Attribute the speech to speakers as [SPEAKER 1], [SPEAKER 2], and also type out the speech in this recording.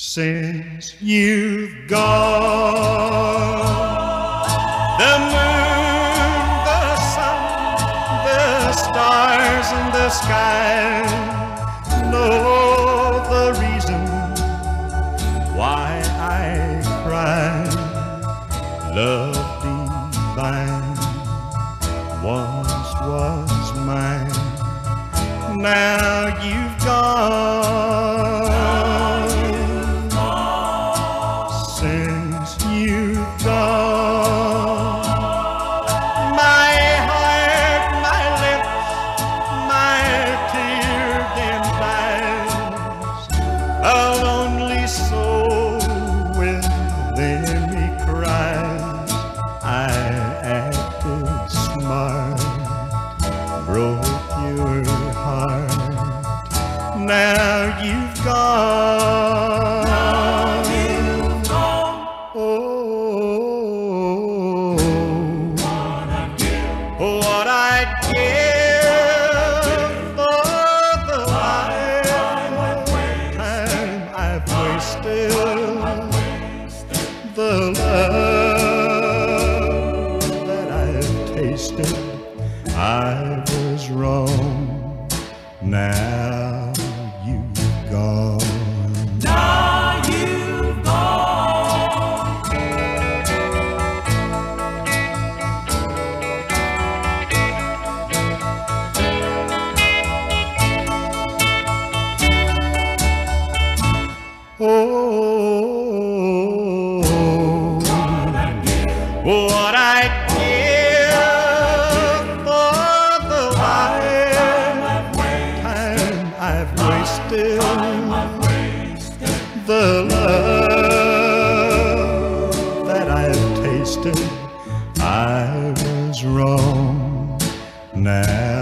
[SPEAKER 1] Since you've gone, the moon, the sun, the stars in the sky know the reason why I cry. Love divine once was mine, now you've gone. Lonely soul within me cries. I acted smart, broke your heart. Now you've gone. Oh, what I'd give the love that I've tasted. I was wrong. Now you've gone. What I'd give for the lifetime I've wasted, the love that I've tasted. I was wrong. Now.